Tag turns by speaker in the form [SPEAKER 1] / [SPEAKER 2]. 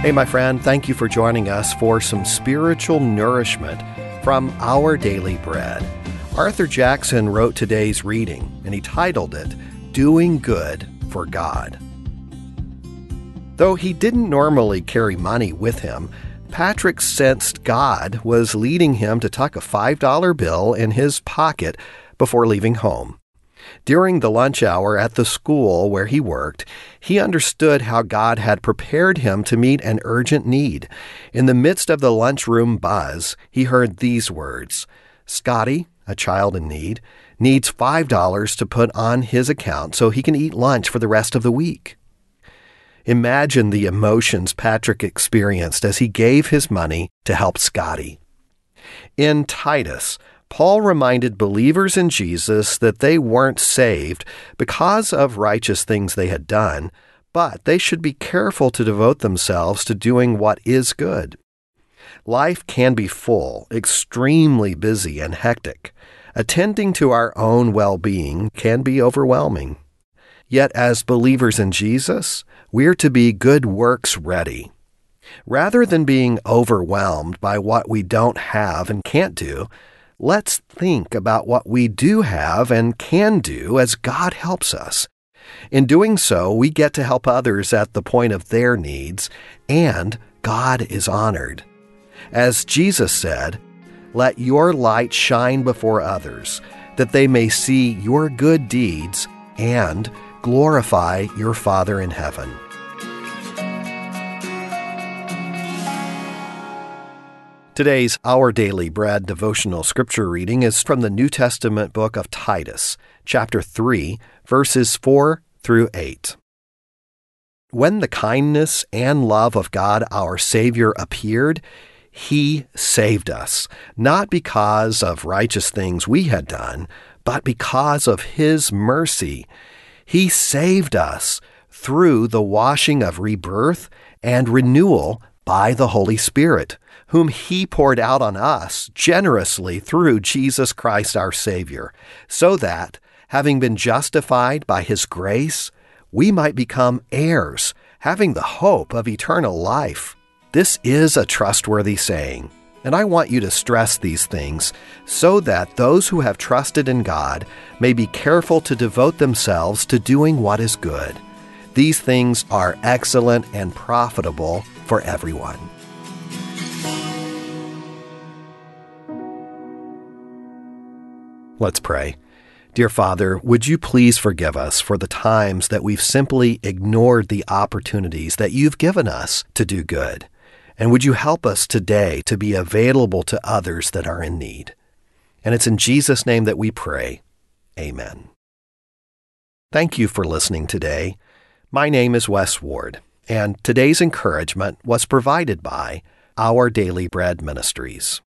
[SPEAKER 1] Hey, my friend, thank you for joining us for some spiritual nourishment from Our Daily Bread. Arthur Jackson wrote today's reading, and he titled it Doing Good for God. Though he didn't normally carry money with him, Patrick sensed God was leading him to tuck a $5 bill in his pocket before leaving home. During the lunch hour at the school where he worked, he understood how God had prepared him to meet an urgent need. In the midst of the lunchroom buzz, he heard these words Scotty, a child in need, needs $5 to put on his account so he can eat lunch for the rest of the week. Imagine the emotions Patrick experienced as he gave his money to help Scotty. In Titus, Paul reminded believers in Jesus that they weren't saved because of righteous things they had done, but they should be careful to devote themselves to doing what is good. Life can be full, extremely busy, and hectic. Attending to our own well being can be overwhelming. Yet, as believers in Jesus, we're to be good works ready. Rather than being overwhelmed by what we don't have and can't do, let's think about what we do have and can do as God helps us. In doing so, we get to help others at the point of their needs, and God is honored. As Jesus said, Let your light shine before others, that they may see your good deeds and glorify your Father in heaven. Today's Our Daily Bread devotional scripture reading is from the New Testament book of Titus, chapter 3, verses 4 through 8. When the kindness and love of God our Savior appeared, He saved us, not because of righteous things we had done, but because of His mercy. He saved us through the washing of rebirth and renewal by the Holy Spirit whom he poured out on us generously through Jesus Christ our Savior, so that, having been justified by his grace, we might become heirs, having the hope of eternal life. This is a trustworthy saying, and I want you to stress these things so that those who have trusted in God may be careful to devote themselves to doing what is good. These things are excellent and profitable for everyone. Let's pray. Dear Father, would you please forgive us for the times that we've simply ignored the opportunities that you've given us to do good? And would you help us today to be available to others that are in need? And it's in Jesus' name that we pray. Amen. Thank you for listening today. My name is Wes Ward, and today's encouragement was provided by Our Daily Bread Ministries.